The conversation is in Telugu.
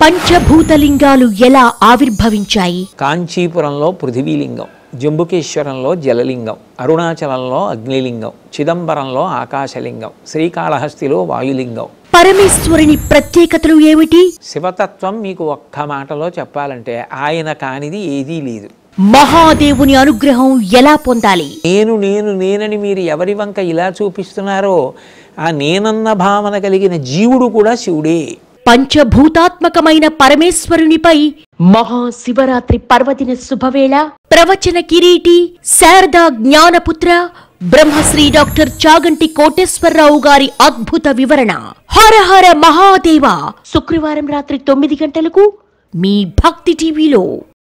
పంచభూతలింగాలు ఎలా ఆవిర్భవించాయి? కాంచీపురంలో పృథివీలింగం జంబుకేశ్వరంలో జలలింగం అరుణాచలంలో అగ్నిలింగం చిదంబరంలో ఆకాశలింగం శ్రీకాళహస్తిలో వాయులింగం. పరమేశ్వరుని ప్రత్యేకతలు ఏమిటి? శివతత్వం మీకు ఒక్క మాటలో చెప్పాలంటే ఆయన కానిది ఏదీ లేదు. మహాదేవుని అనుగ్రహం ఎలా పొందాలి? నేను నేను నేనని మీరు ఎవరి వంక ఇలా చూపిస్తున్నారో ఆ నేనన్న భావన కలిగిన జీవుడు కూడా శివుడే. పంచభూతాత్మకమైన పరమేశ్వరునిపై మహాశివరాత్రి పర్వదిన శుభవేళ. ప్రవచన కిరీటి శారదా జ్ఞానపుత్ర బ్రహ్మశ్రీ డాక్టర్ చాగంటి కోటేశ్వరరావు గారి అద్భుత వివరణ. హర హర మహాదేవ! శుక్రవారం రాత్రి తొమ్మిది గంటలకు మీ భక్తి టీవీలో